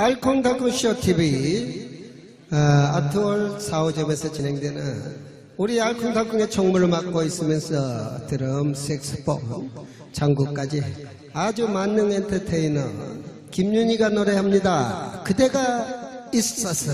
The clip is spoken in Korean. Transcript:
알콩달콩 쇼TV 어, 아트월 4호점에서 진행되는 우리 알콩달콩의 총무를 맡고 있으면서 드럼, 색스폰, 장구까지 아주 만능 엔터테이너 김윤희가 노래합니다. 그대가 있어서